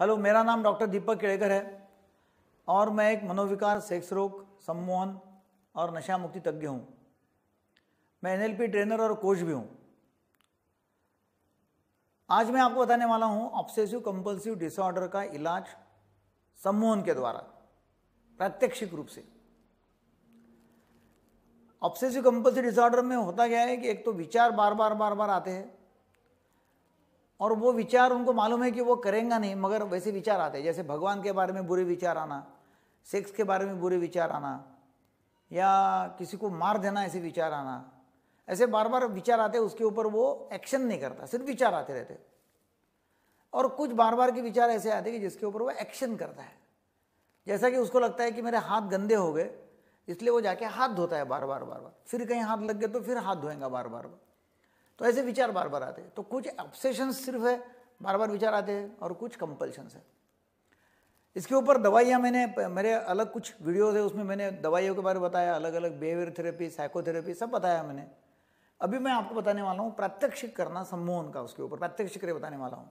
Hello, मेरा नाम doctor दीपक केड़ेकर है और मैं एक मनोविकार सेक्स रोग, सम्मोहन और नशा मुक्ति तज्ञ हूँ। मैं एनएलपी ट्रेनर और कोच भी हूँ। आज मैं आपको बताने वाला हूँ ऑब्सेसिव कंपल्सिव डिसऑर्डर का इलाज सम्मोहन के द्वारा, प्रात्यक्षिक रूप से। ऑब्सेसिव कंपल्सिव डिसऑर्डर में होता क्या है कि एक तो विचार बार बार बार बार आते हैं और वो विचार उनको मालूम है कि वो करेंगे नहीं, मगर वैसे विचार आते हैं। जैसे भगवान के बारे में बुरे विचार आना, सेक्स के बारे में बुरे विचार आना, या किसी को मार देना, ऐसे विचार आना। ऐसे बार बार विचार आते उसके ऊपर वो एक्शन नहीं करता, सिर्फ़ विचार आते रहते और कुछ बार बार के विचार ऐसे आते कि जिसके ऊपर वो एक्शन करता है। जैसा कि उसको लगता है कि मेरे हाथ गंदे हो गए, इसलिए वो जाके हाथ धोता है बार बार बार बार फिर कहीं हाथ लग गए तो फिर हाथ धोएँगा बार बार बार तो ऐसे विचार बार बार आते हैं। तो कुछ ऑब्सेशन सिर्फ़ है, बार बार विचार आते हैं और कुछ कंपल्शन है। इसके ऊपर दवाइयाँ मैंने, मेरे अलग कुछ वीडियोज़ है, उसमें मैंने दवाइयों के बारे में बताया अलग अलग बिहेवियर थेरेपी साइकोथेरेपी सब बताया मैंने। अभी मैं आपको बताने वाला हूँ, प्रात्यक्षिक करना सम्मोहन का उसके ऊपर, प्रात्यक्षिक बताने वाला हूँ।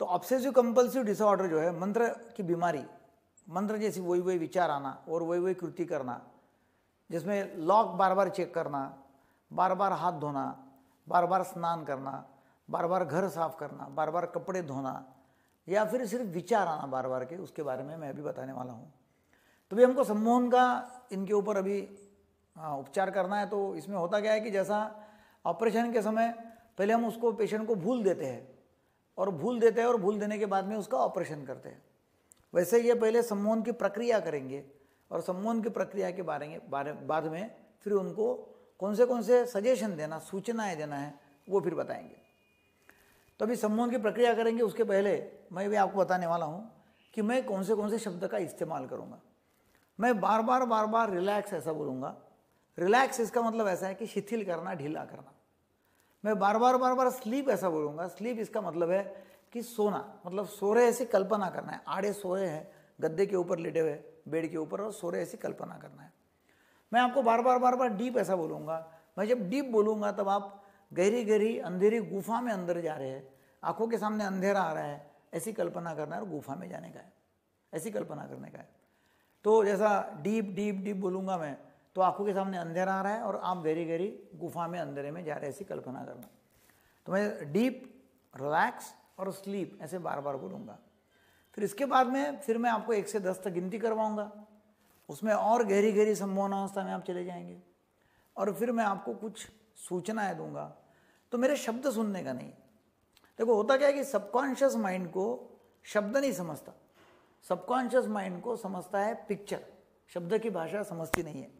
तो ऑब्सेसिव कंपल्सिव डिसऑर्डर जो है, मंत्र की बीमारी, मंत्र जैसी वही वही विचार आना और वही वही कृति करना, जिसमें लॉक बार बार चेक करना बार बार हाथ धोना बार बार स्नान करना बार बार घर साफ़ करना बार बार कपड़े धोना, या फिर सिर्फ़ विचार आना बार बार के, उसके बारे में मैं अभी बताने वाला हूँ। तो भी हमको सम्मोहन का इनके ऊपर अभी उपचार करना है तो इसमें होता क्या है कि जैसा ऑपरेशन के समय पहले हम उसको, पेशेंट को भूल देते हैं, और भूल देते हैं और भूल देने के बाद में उसका ऑपरेशन करते हैं। वैसे ये पहले सम्मोहन की प्रक्रिया करेंगे, और सम्मोहन की प्रक्रिया के बारे में, बारे, बाद में फिर उनको कौन से कौन से सजेशन देना, सूचनाएँ देना है, वो फिर बताएँगे। तो अभी सम्मोहन की प्रक्रिया करेंगे, उसके पहले मैं भी आपको बताने वाला हूँ कि मैं कौन से कौन से शब्द का इस्तेमाल करूँगा। मैं बार बार बार बार रिलैक्स ऐसा बोलूँगा। रिलैक्स इसका मतलब ऐसा है कि शिथिल करना, ढीला करना। मैं बार बार बार बार स्लीप ऐसा बोलूँगा। स्लीप इसका मतलब है कि सोना मतलब सो रहे ऐसी कल्पना करना है। आड़े सो रहे हैं, गद्दे के ऊपर लेटे हुए, बेड के ऊपर और सो रहे ऐसी कल्पना करना है। मैं आपको बार बार बार बार डीप ऐसा बोलूँगा। मैं जब डीप बोलूँगा तब आप गहरी गहरी अंधेरी गुफा में अंदर जा रहे हैं। आँखों के सामने अंधेरा आ रहा है। ऐसी कल्पना करना है और गुफा में जाने का है। ऐसी कल्पना करने का है। तो जैसा डीप डीप डीप बोलूँगा मैं तो आँखों के सामने अंधेरा आ रहा है और आप गहरी गहरी गुफा में अंधेरे में जा रहे ऐसी कल्पना करना। तो मैं डीप, रिलैक्स और स्लीप ऐसे बार बार बोलूँगा। फिर इसके बाद में, फिर मैं आपको एक से दस तक गिनती करवाऊँगा। उसमें और गहरी गहरी संभावना अवस्था में आप चले जाएँगे। और फिर मैं आपको कुछ सूचनाएँ दूँगा। तो मेरे शब्द सुनने का नहीं। देखो, होता क्या है कि सबकॉन्शियस माइंड को शब्द नहीं समझता। सबकॉन्शियस माइंड को समझता है पिक्चर शब्द की भाषा समझती नहीं है।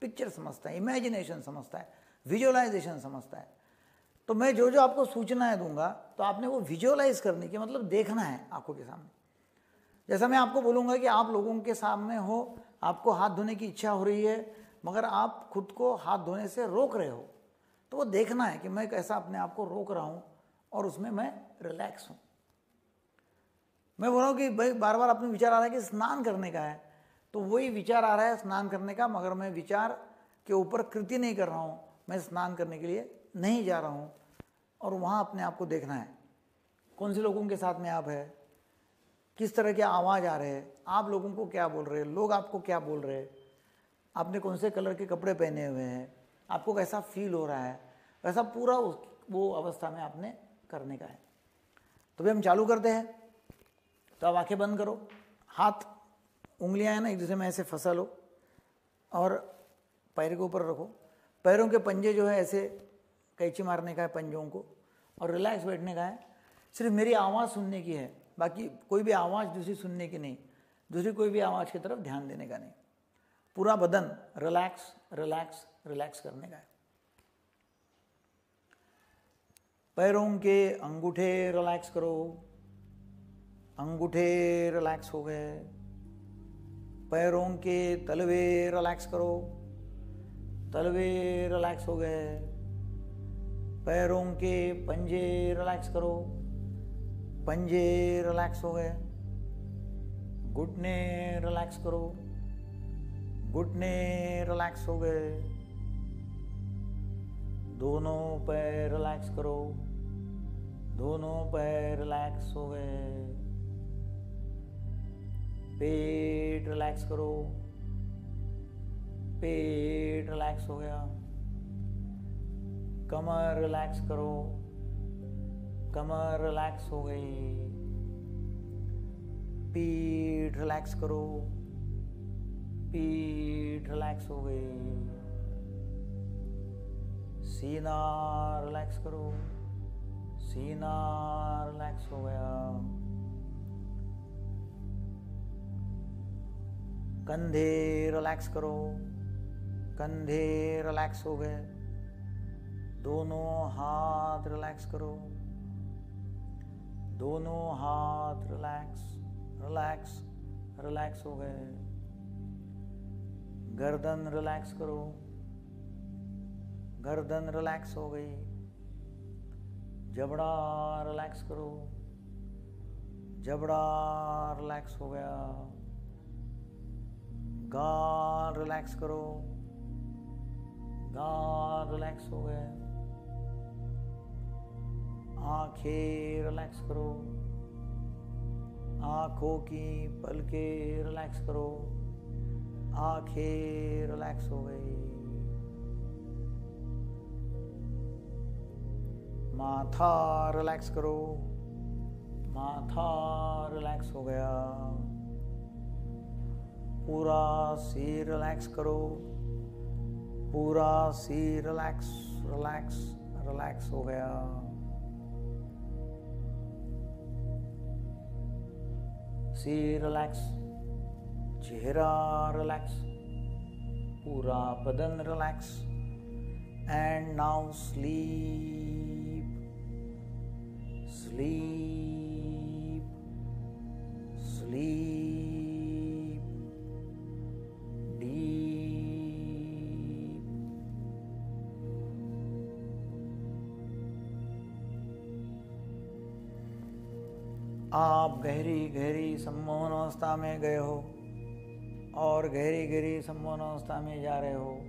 पिक्चर समझता है इमेजिनेशन समझता है विजुअलाइजेशन समझता है। तो मैं जो जो आपको सूचनाएँ दूँगा तो आपने वो विजुअलाइज करने की मतलब देखना है आँखों के सामने। जैसा मैं आपको बोलूँगा कि आप लोगों के सामने हो आपको हाथ धोने की इच्छा हो रही है, मगर आप खुद को हाथ धोने से रोक रहे हो तो वो देखना है कि मैं कैसा अपने आप को रोक रहा हूँ और उसमें मैं रिलैक्स हूँ। मैं बोल रहा हूँ कि भाई बार बार अपने विचार आ रहा है कि स्नान करने का है तो वही विचार आ रहा है स्नान करने का, मगर मैं विचार के ऊपर कृति नहीं कर रहा हूँ, मैं स्नान करने के लिए नहीं जा रहा हूँ, और वहाँ अपने आप को देखना है। कौन से लोगों के साथ में आप है? किस तरह के आवाज़ आ रहे हैं? आप लोगों को क्या बोल रहे हैं? लोग आपको क्या बोल रहे हैं? आपने कौन से कलर के कपड़े पहने हुए हैं? आपको कैसा फील हो रहा है? वैसा पूरा उस, वो अवस्था में आपने करने का है। तो भी हम चालू करते हैं। तो आप आँखें बंद करो। हाथ, उंगलियाँ हैं ना, एक दूसरे में ऐसे फंसा लो। और पैर के ऊपर रखो। पैरों के पंजे जो है, ऐसे कैची मारने का है, पंजों को। और रिलैक्स बैठने का है। सिर्फ़ मेरी आवाज़ सुनने की है। बाकी कोई भी आवाज़ दूसरी सुनने की नहीं, दूसरी कोई भी आवाज़ की तरफ़ ध्यान देने का नहीं। पूरा बदन रिलैक्स रिलैक्स रिलैक्स करने का है। पैरों के अंगूठे रिलैक्स करो। अंगूठे रिलैक्स हो गए। पैरों के तलवे रिलैक्स करो। तलवे रिलैक्स हो गए। पैरों के पंजे रिलैक्स करो। पंजे रिलैक्स हो गए। घुटने रिलैक्स करो। घुटने रिलैक्स हो गए। दोनों पैर रिलैक्स करो। दोनों पैर रिलैक्स हो गए। पेट रिलैक्स करो। पेट रिलैक्स हो गया। कमर रिलैक्स करो। कमर रिलैक्स हो गई। पीठ रिलैक्स करो। पीठ रिलैक्स हो गई। सीना रिलैक्स करो। सीना रिलैक्स हो गया। कंधे रिलैक्स करो। कंधे रिलैक्स हो गए। दोनों हाथ रिलैक्स करो। दोनों हाथ रिलैक्स रिलैक्स रिलैक्स हो गए। गर्दन रिलैक्स करो। गर्दन रिलैक्स हो गई। जबड़ा रिलैक्स करो। जबड़ा रिलैक्स हो गया। गाल रिलैक्स करो। गाल रिलैक्स हो गए। आँखें रिलैक्स करो। आँखों की पलके रिलैक्स करो। आँखें रिलैक्स हो गई। माथा रिलैक्स करो। माथा रिलैक्स हो गया। पूरा सिर रिलैक्स करो। पूरा सिर रिलैक्स रिलैक्स रिलैक्स हो गया। सिर रिलैक्स चेहरा रिलैक्स पूरा बदन relax and now sleep sleep sleep आप गहरी गहरी सम्मोहन अवस्था में गए हो और गहरी गहरी सम्मोहन अवस्था में जा रहे हो।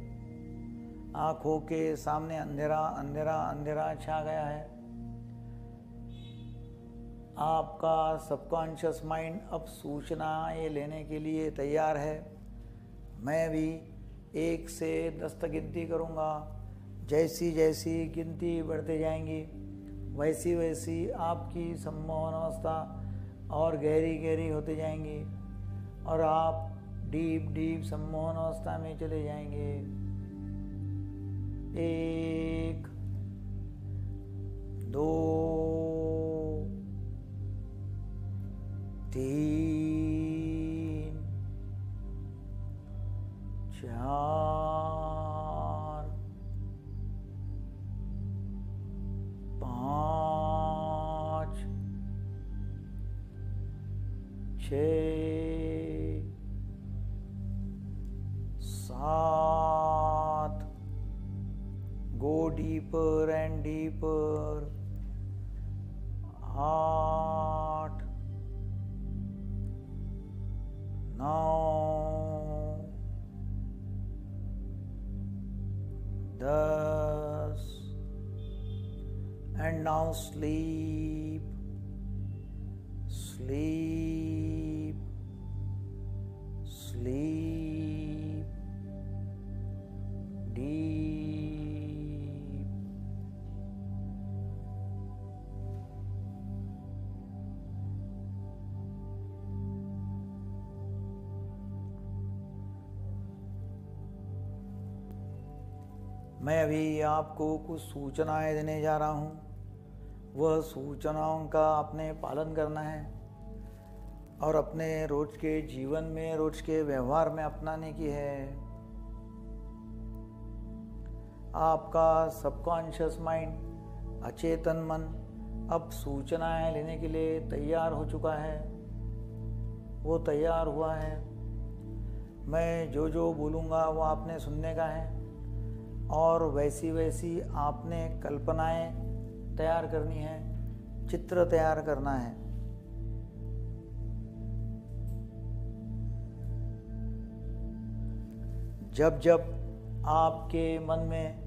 आँखों के सामने अंधेरा अंधेरा अंधेरा छा गया है। आपका सबकॉन्शियस माइंड अब सूचना ये लेने के लिए तैयार है। मैं भी एक से दस तक गिनती करूँगा। जैसी जैसी गिनती बढ़ते जाएँगी वैसी वैसी आपकी सम्मोहन अवस्था और गहरी गहरी होते जाएँगी और आप डीप डीप सम्मोहन अवस्था में चले जाएँगे। एक, दो, तीन, चार पाँच छ सात go deeper and deeper आठ नौ दस and now sleep sleep sleep deep मैं अभी आपको कुछ सूचनाएँ देने जा रहा हूँ वह सूचनाओं का आपने पालन करना है और अपने रोज के जीवन में, रोज के व्यवहार में अपनाने की है। आपका सबकॉन्शियस माइंड अचेतन मन अब सूचनाएँ लेने के लिए तैयार हो चुका है। वो तैयार हुआ है। मैं जो जो बोलूँगा वो आपने सुनने का है और वैसी वैसी आपने कल्पनाएँ तैयार करनी है, चित्र तैयार करना है। जब जब आपके मन में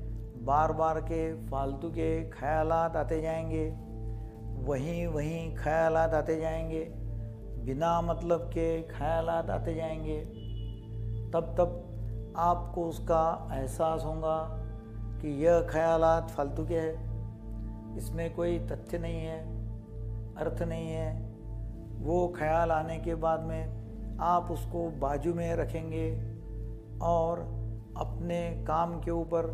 बार बार के फालतू के ख्यालात आते जाएँगे, वहीं वहीं ख्यालात आते जाएँगे, बिना मतलब के ख्यालात आते जाएँगे, तब तब आपको उसका एहसास होगा कि यह ख्यालात फालतू के है। इसमें कोई तथ्य नहीं है, अर्थ नहीं है। वो ख्याल आने के बाद में आप उसको बाजू में रखेंगे और अपने काम के ऊपर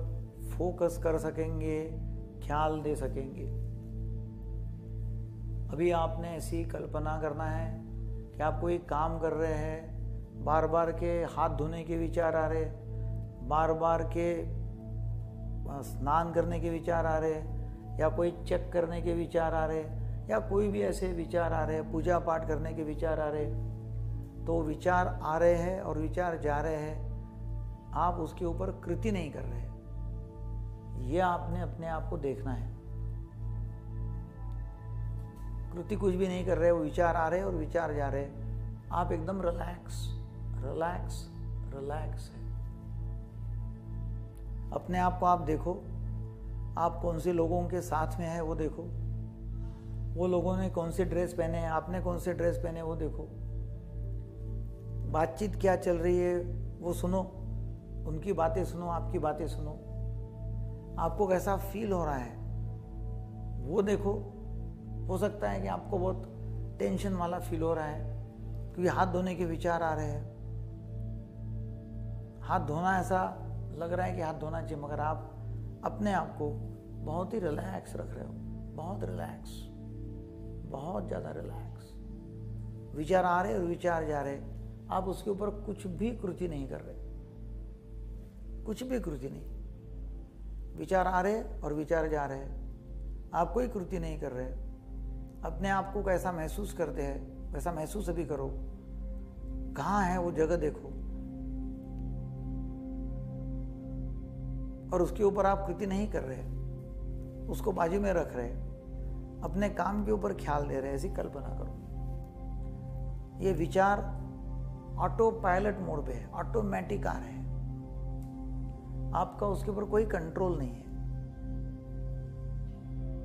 फोकस कर सकेंगे, ख्याल दे सकेंगे। अभी आपने ऐसी कल्पना करना है कि आप कोई काम कर रहे हैं बार बार के हाथ धोने के विचार आ रहे बार बार के स्नान करने के विचार आ रहे या कोई चेक करने के विचार आ रहे या कोई भी ऐसे विचार आ रहे हैं, पूजा पाठ करने के विचार आ रहे तो विचार आ रहे हैं और विचार जा रहे हैं, आप उसके ऊपर कृति नहीं कर रहे ये आपने अपने आप को देखना है। कृति कुछ भी नहीं कर रहे, वो विचार आ रहे और विचार जा रहे आप एकदम रिलैक्स रिलैक्स रिलैक्स है। अपने आप को आप देखो। आप कौन से लोगों के साथ में है वो देखो। वो लोगों ने कौन से ड्रेस पहने हैं, आपने कौन से ड्रेस पहने वो देखो। बातचीत क्या चल रही है वो सुनो। उनकी बातें सुनो, आपकी बातें सुनो। आपको कैसा फील हो रहा है वो देखो। हो सकता है कि आपको बहुत टेंशन वाला फील हो रहा है, क्योंकि हाथ धोने के विचार आ रहे हैं। हाथ धोना ऐसा लग रहा है कि हाथ धोना चाहिए, मगर आप अपने आप को बहुत ही रिलैक्स रख रहे हो। बहुत रिलैक्स बहुत ज़्यादा रिलैक्स विचार आ रहे और विचार जा रहे। आप उसके ऊपर कुछ भी कृति नहीं कर रहे। कुछ भी कृति नहीं। विचार आ रहे और विचार जा रहे। आप कोई कृति नहीं कर रहे। अपने आप को कैसा महसूस करते हैं, वैसा महसूस अभी करो। कहाँ है वो जगह देखो। और उसके ऊपर आप कृति नहीं कर रहे उसको बाजू में रख रहे अपने काम के ऊपर ख्याल दे रहे ऐसी कल्पना करो। ये विचार ऑटो पायलट मोड पे है ऑटोमेटिक आ रहे हैं। आपका उसके ऊपर कोई कंट्रोल नहीं है।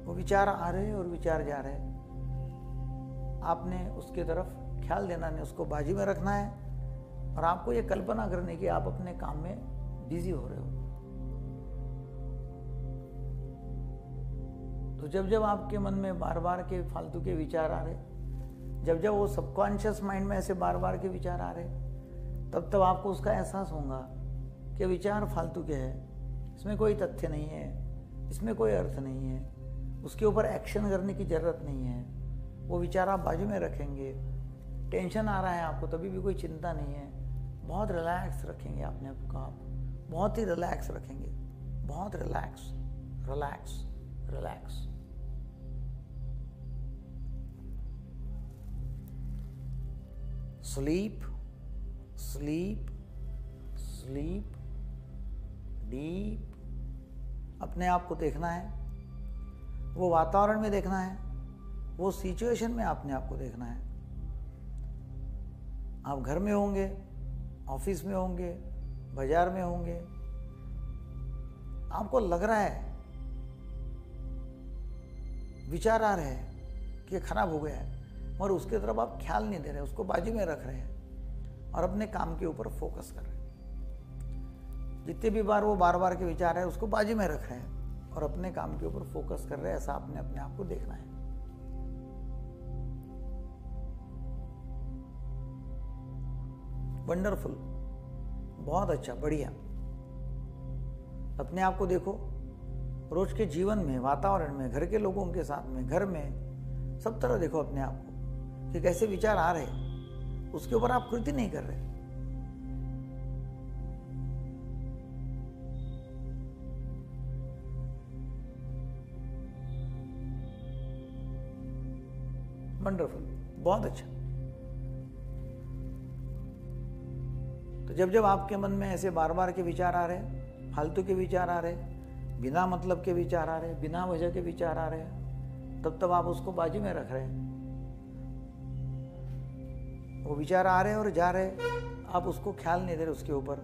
वो विचार आ रहे हैं और विचार जा रहे हैं। आपने उसके तरफ़ ख्याल देना नहीं, उसको बाजू में रखना है। और आपको ये कल्पना करने की आप अपने काम में बिज़ी हो रहे हो। तो जब जब आपके मन में बार बार के फालतू के विचार आ रहे, जब जब वो सबकॉन्शियस माइंड में ऐसे बार बार के विचार आ रहे, तब तब आपको उसका एहसास होगा कि विचार फालतू के हैं। इसमें कोई तथ्य नहीं है, इसमें कोई अर्थ नहीं है, उसके ऊपर एक्शन करने की ज़रूरत नहीं है। वो विचार आप बाजू में रखेंगे टेंशन आ रहा है आपको, तभी भी कोई चिंता नहीं है। बहुत रिलैक्स रखेंगे अपने आप को आप, बहुत ही रिलैक्स रखेंगे, बहुत relax relax relax sleep sleep sleep deep अपने आप को देखना है। वो वातावरण में देखना है। वो सिचुएशन में अपने आप को देखना है। आप घर में होंगे ऑफ़िस में होंगे, बाज़ार में होंगे। आपको लग रहा है, विचार आ रहे हैं कि खराब हो गया है। और उसके तरफ़ आप ख्याल नहीं दे रहे, उसको बाजू में रख रहे हैं और अपने काम के ऊपर फोकस कर रहे हैं। जितने भी बार वो बार बार के विचार है, उसको बाजू में रख रहे हैं और अपने काम के ऊपर फोकस कर रहे हैं, ऐसा आपने अपने आप को देखना है। वंडरफुल बहुत अच्छा बढ़िया। अपने आप को देखो, रोज के जीवन में, वातावरण में, घर के लोगों के साथ में, घर में, सब तरह देखो अपने आप को। कि कैसे विचार आ रहे उसके ऊपर आप कृति नहीं कर रहे। वंडरफुल बहुत अच्छा। तो जब जब आपके मन में ऐसे बार बार के विचार आ रहे फालतू के विचार आ रहे बिना मतलब के विचार आ रहे बिना वजह के विचार आ रहे तब तब आप उसको बाजू में रख रहे हैं। वो विचार आ रहे और जा रहे आप उसको ख्याल नहीं दे रहे, उसके ऊपर।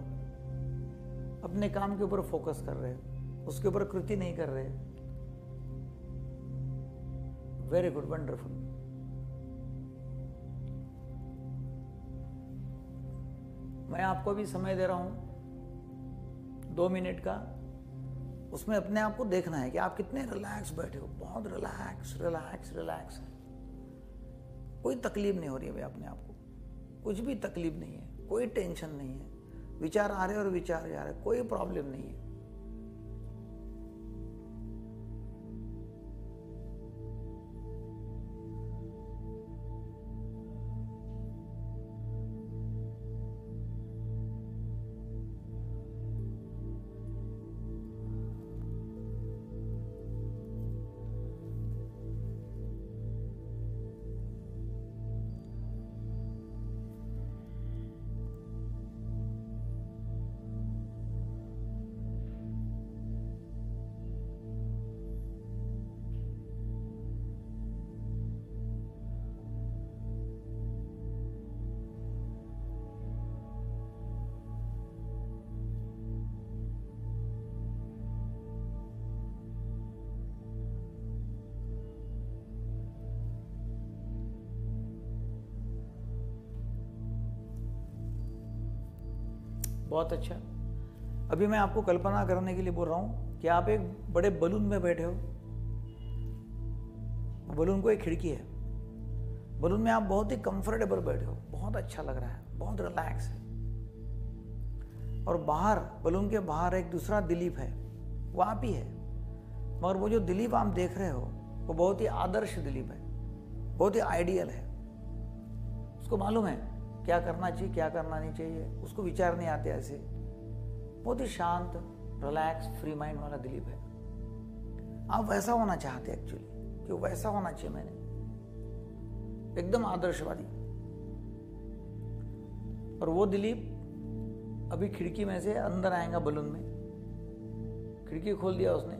अपने काम के ऊपर फोकस कर रहे उसके ऊपर कृति नहीं कर रहे वेरी गुड वंडरफुल मैं आपको भी समय दे रहा हूँ। दो मिनट का। उसमें अपने आप को देखना है कि आप कितने रिलैक्स बैठे हो। बहुत रिलैक्स रिलैक्स रिलैक्स है कोई तकलीफ़ नहीं हो रही है भाई अपने आप को। कुछ भी तकलीफ़ नहीं है, कोई टेंशन नहीं है। विचार आ रहे और विचार जा रहे कोई प्रॉब्लम नहीं है। बहुत अच्छा। अभी मैं आपको कल्पना करने के लिए बोल रहा हूँ कि आप एक बड़े बलून में बैठे हो। बलून को एक खिड़की है। बलून में आप बहुत ही कंफर्टेबल बैठे हो। बहुत अच्छा लग रहा है। बहुत रिलैक्स है। और बाहर, बलून के बाहर एक दूसरा दिलीप है। वो आप ही है। मगर वो जो दिलीप आप देख रहे हो, वो बहुत ही आदर्श दिलीप है। बहुत ही आइडियल है। उसको मालूम है? क्या करना चाहिए, क्या करना नहीं चाहिए, उसको विचार नहीं आते ऐसे। बहुत ही शांत रिलैक्स फ्री माइंड वाला दिलीप है। आप वैसा होना चाहते एक्चुअली कि वैसा होना चाहिए मैंने। एकदम आदर्शवादी। और वो दिलीप अभी खिड़की में से अंदर आएगा बलून में। खिड़की खोल दिया उसने।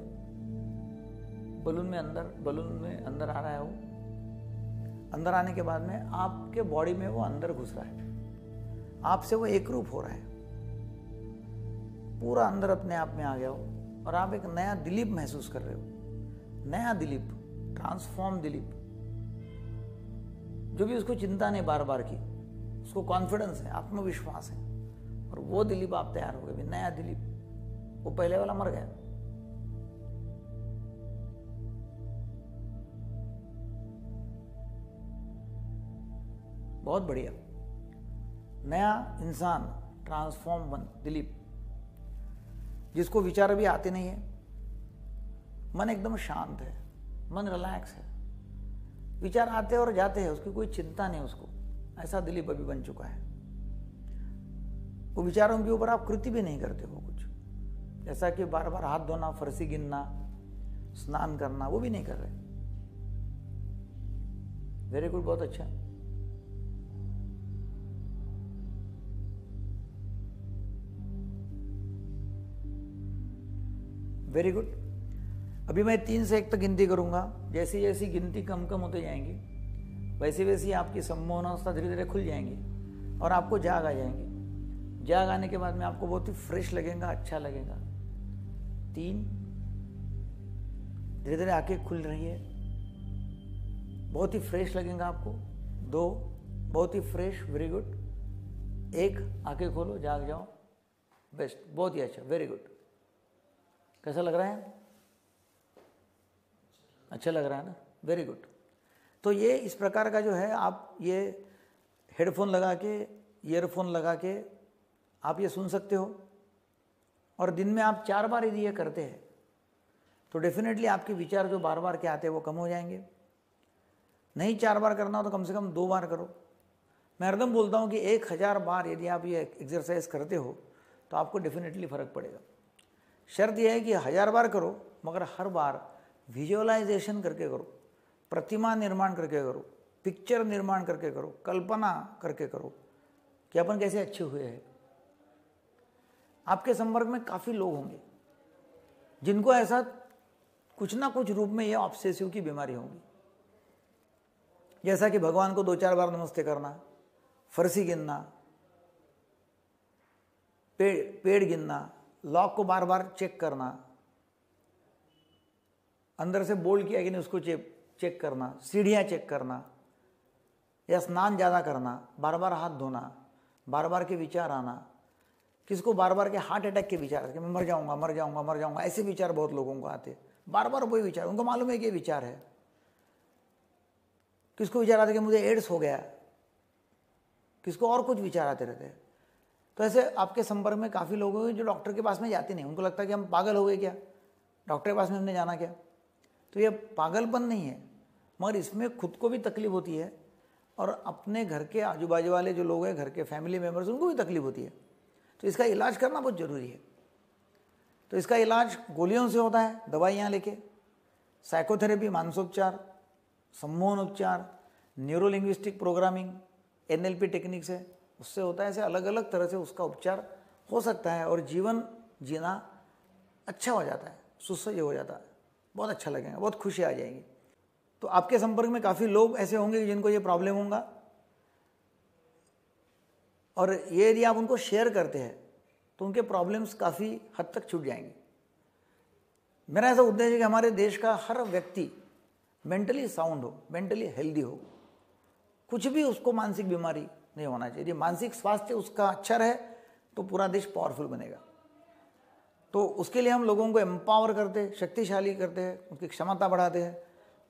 बलून में अंदर, बलून में अंदर आ रहा है वो। अंदर आने के बाद में आपके बॉडी में वो अंदर घुस रहा है। आपसे वो एक रूप हो रहा है। पूरा अंदर अपने आप में आ गया हो और आप एक नया दिलीप महसूस कर रहे हो। नया दिलीप ट्रांसफॉर्म दिलीप। जो भी उसको चिंता नहीं बार बार की, उसको कॉन्फिडेंस है, आत्मविश्वास है और वो दिलीप आप तैयार हो गए। नया दिलीप, वो पहले वाला मर गया। बहुत बढ़िया। नया इंसान ट्रांसफॉर्म बन, दिलीप। जिसको विचार अभी आते नहीं है। मन एकदम शांत है, मन रिलैक्स है। विचार आते और जाते हैं, उसकी कोई चिंता नहीं उसको। ऐसा दिलीप अभी बन चुका है। वो विचारों के ऊपर आप कृति भी नहीं करते हो कुछ। जैसा कि बार बार हाथ धोना, फरसी गिनना, स्नान करना, वो भी नहीं कर रहे। वेरी गुड बहुत अच्छा। वेरी गुड अभी मैं तीन से एक तक गिनती करूँगा। जैसी जैसी गिनती कम कम होते जाएँगी, वैसी वैसी आपकी सम्मोहनावस्था धीरे धीरे खुल जाएँगी और आपको जाग आ जाएँगे। जाग आने के बाद में आपको बहुत ही फ्रेश लगेगा अच्छा लगेगा। तीन, धीरे धीरे आँखें खुल रही है। बहुत ही फ्रेश लगेगा आपको। दो, बहुत ही फ्रेश वेरी गुड एक, आँखें खोलो, जाग जाओ। बेस्ट बहुत ही अच्छा वेरी गुड कैसा लग रहा है? अच्छा लग रहा है ना? वेरी गुड तो ये इस प्रकार का जो है, आप ये हेडफोन लगा के ईयरफोन लगा के आप ये सुन सकते हो। और दिन में आप चार बार यदि ये करते हैं तो डेफिनेटली आपके विचार जो बार बार के आते हैं, वो कम हो जाएँगे। नहीं चार बार करना हो तो कम से कम दो बार करो। मैं हरदम बोलता हूँ कि एक हज़ार बार यदि आप ये एक्सरसाइज करते हो तो आपको डेफिनेटली फ़र्क पड़ेगा। शर्त यह है कि हज़ार बार करो, मगर हर बार विजुअलाइजेशन करके करो, प्रतिमा निर्माण करके करो पिक्चर निर्माण करके करो, कल्पना करके करो, कि अपन कैसे अच्छे हुए हैं। आपके संपर्क में काफ़ी लोग होंगे, जिनको ऐसा कुछ ना कुछ रूप में यह ऑब्सेसिव की बीमारी होगी। जैसा कि भगवान को दो चार बार नमस्ते करना, फरसी गिनना, पेड़ पेड़ गिनना लॉक को बार बार चेक करना। अंदर से बोल्ड किया कि नहीं, उसको चेक चेक करना। सीढ़ियाँ चेक करना। या स्नान ज़्यादा करना। बार बार हाथ धोना। बार बार के विचार आना। किसको बार बार के हार्ट अटैक के विचार कि मैं मर जाऊँगा मर जाऊँगा मर जाऊँगा। ऐसे विचार बहुत लोगों को आते बार बार वही विचार, उनको मालूम है कि ये विचार है। किसको विचार आते कि मुझे एड्स हो गया। किसको और कुछ विचार आते रहते हैं। तो ऐसे आपके संपर्क में काफ़ी लोग हैं जो डॉक्टर के पास में जाते नहीं, उनको लगता है कि हम पागल हो गए क्या? डॉक्टर के पास में हमने जाना क्या? तो ये पागलपन नहीं है, मगर इसमें खुद को भी तकलीफ़ होती है और अपने घर के आजू बाजू वाले जो लोग हैं, घर के फैमिली मेंबर्स उनको भी तकलीफ़ होती है। तो इसका इलाज करना बहुत ज़रूरी है। तो इसका इलाज गोलियों से होता है दवाइयाँ लेके। साइकोथेरेपी मानसोपचार सम्मोहन उपचार न्यूरोलिंग्विस्टिक प्रोग्रामिंग एनएलपी टेक्निक्स से उससे होता है ऐसे अलग अलग तरह से उसका उपचार हो सकता है और जीवन जीना अच्छा हो जाता है, सुसह्य हो जाता है। बहुत अच्छा लगेगा, बहुत खुशी आ जाएगी। तो आपके संपर्क में काफ़ी लोग ऐसे होंगे जिनको ये प्रॉब्लम होगा। और ये यदि आप उनको शेयर करते हैं तो उनके प्रॉब्लम्स काफ़ी हद तक छूट जाएँगे। मेरा ऐसा उद्देश्य है कि हमारे देश का हर व्यक्ति मेंटली साउंड हो, मेंटली हेल्दी हो। कुछ भी उसको मानसिक बीमारी नहीं होना चाहिए। यदि मानसिक स्वास्थ्य उसका अच्छा रहे तो पूरा देश पावरफुल बनेगा। तो उसके लिए हम लोगों को एम्पावर करते हैं, शक्तिशाली करते हैं, उनकी क्षमता बढ़ाते हैं,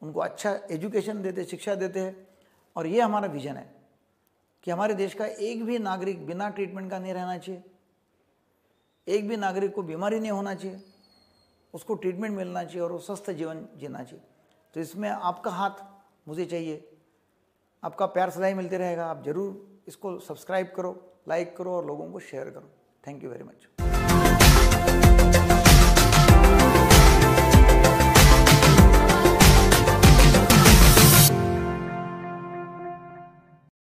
उनको अच्छा एजुकेशन देते शिक्षा देते हैं, और ये हमारा विजन है कि हमारे देश का एक भी नागरिक बिना ट्रीटमेंट का नहीं रहना चाहिए, एक भी नागरिक को बीमारी नहीं होना चाहिए, उसको ट्रीटमेंट मिलना चाहिए और वो स्वस्थ जीवन जीना चाहिए। तो इसमें आपका हाथ मुझे चाहिए, आपका प्यार सदा ही मिलते रहेगा, आप ज़रूर इसको सब्सक्राइब करो लाइक करो और लोगों को शेयर करो। Thank you very much